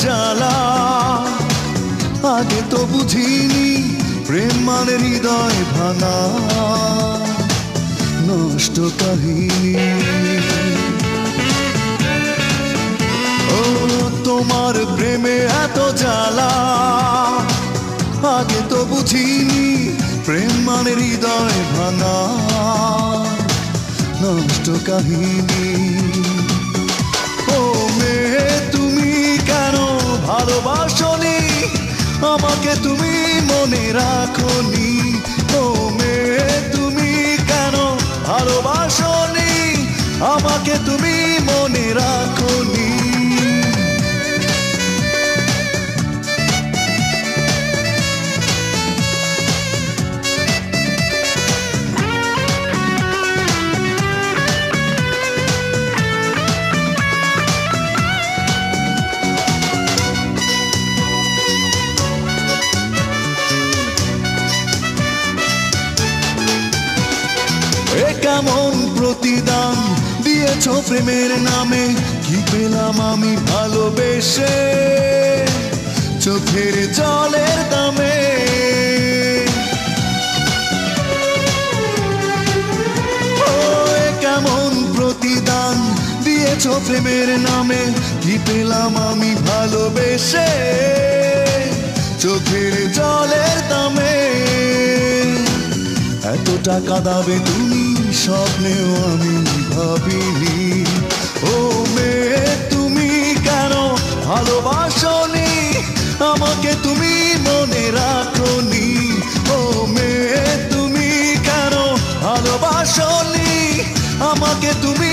জ্বালা। আগে তো বুঝিনি প্রেম মানে হৃদয় ভাঙা। নষ্ট কাহিনী। ও, তোমার প্রেমে এত জ্বালা। আগে তো বুঝিনি প্রেম মানে হৃদয় ভাঙা। নষ্ট কাহিনী। ভালোবাসনি আমাকে তুমি মনে রাখনি। ও মেয়ে তুমি কেন ভালোবাসনি আমাকে তুমি মনে রাখনি? কেমন প্রতিদান দিয়েছ প্রেমের নামে। কি পেলাম আমি ভালোবেসে? চোখের জলের দামে। কেমন প্রতিদান দিয়েছ প্রেমের নামে। কি পেলাম আমি ভালোবেসে? চোখের জলের দামে। টাকা দাবে তুমি স্বপ্নেও আমি ভাবিনি। ও মেয়ে, তুমি কেন ভালোবাসনি? আমাকে তুমি মনে রাখনি। ও মেয়ে, তুমি কেন ভালোবাসনি? আমাকে তুমি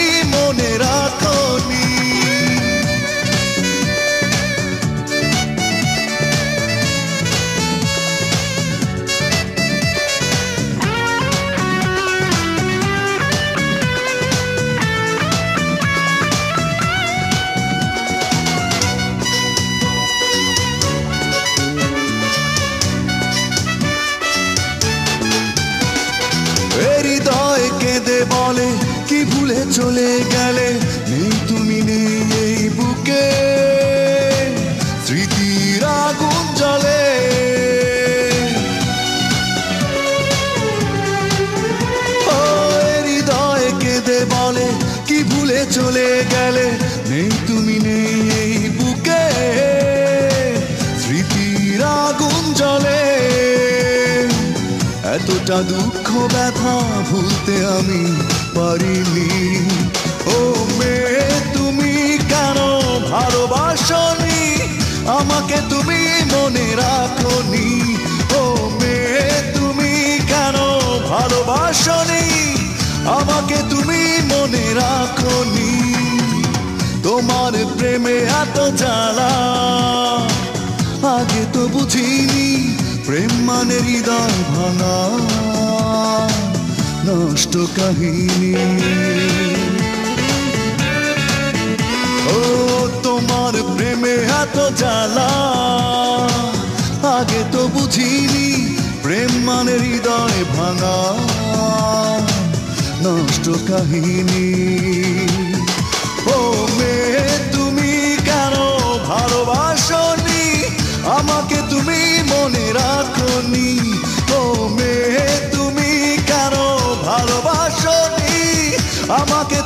কেঁদে বলে, কি ভুলে চলে গেলে? নেই তুমি নেই এই বুকে। স্মৃতির আগুন জলে হৃদয় কেঁদে বলে, কি ভুলে চলে গেলে? নেই তুমি নেই এই বুকে। স্মৃতির আগুন জলে এতটা দুঃখ ব্যথা ভুলতে আমি পারিনি। ও মেয়ে তুমি কেন ভালোবাসনি? আমাকে তুমি মনে রাখনি। ও মেয়ে তুমি কেন ভালোবাসনি? আমাকে তুমি মনে রাখনি। তোমার প্রেমে এত জ্বালা, আগে তো বুঝিনি প্রেম মানে হৃদয় ভাঙা, নষ্ট কাহিনী। ও, তোমার প্রেমে এত জ্বালা, আগে তো বুঝিনি প্রেম মানে হৃদয় ভাঙা, নষ্ট কাহিনী। ও আমাকে